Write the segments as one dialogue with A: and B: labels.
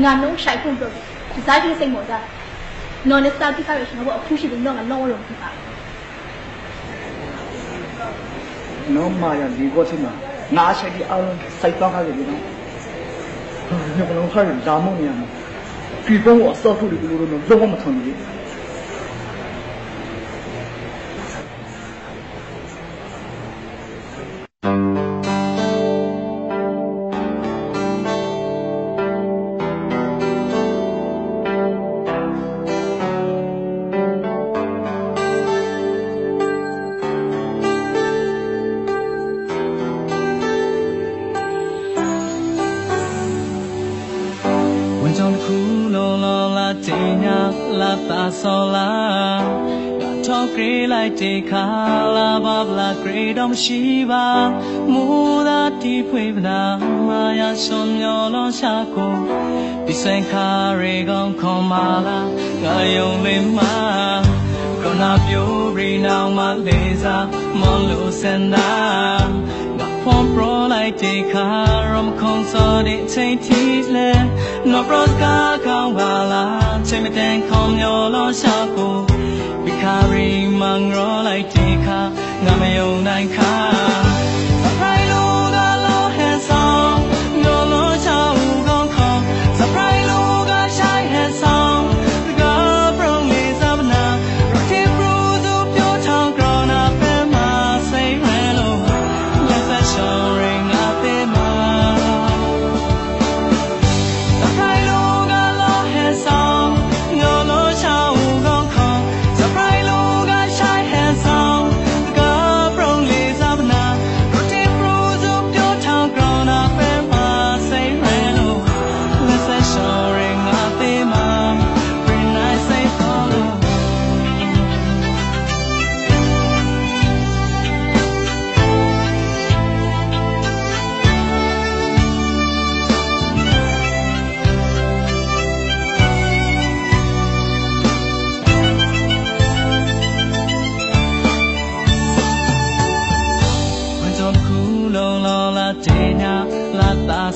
A: nga no shai kun to za ji sai mo da no ne sa ti ka re no ba fu shi no nga no lo ti ka
B: နော်မာရဒီကောချင်းမှာနားရှိဒီအောင်စိုက်တော့ခါကြပြီနော်ညဘလုံးခါရဒါမုံနေရမှာဒီပုံကိုအစောဖူးဒီလိုလိုတော့လုံးဝမထုံဘူး
C: ခုလုံးလုံးလာတင်ညာလာတာဆောလာငါတော့ဂရေလိုက်တေခါလာဘာဘလာဂရေတော့မရှိပါမူသာတီဖွေးပနာမာယာဆွန်မျောလုံးရှာကိုဒီဆိုင်ခါရေကောင်ခွန်မာလာငါယုံလေးမှာကနာပြိုးရီနောင်မလေးစားမလို့စန္ဒာ phong pro lại chỉ khá rom không so đi chạy thi lên nó pro cả cao và là chạy mệt đen không nhỏ lo xa cô bị khá ri mang ro lại chỉ khá ngã mày yêu này khá Surprise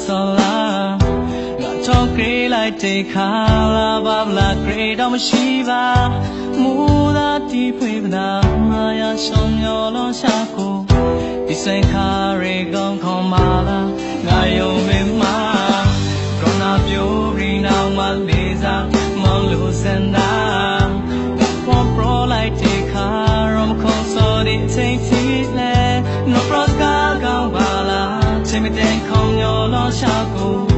C: ဆောလာငါတော့ grey လိုက်တေခါလာဘာဘလာ grey တော့မရှိပါမူသာတီဖွေးပနာမာယာရှောင်းမျောလုံးရှာကိုဒီဆိုင်ခါရေကောင်ခေါ်မာလာငါယုံမင်းမာကရနာပြိုးရီနောင်မလေးစားမောင်လို့စန္ဒာ From pro like take car con so di take it le no yo lo sha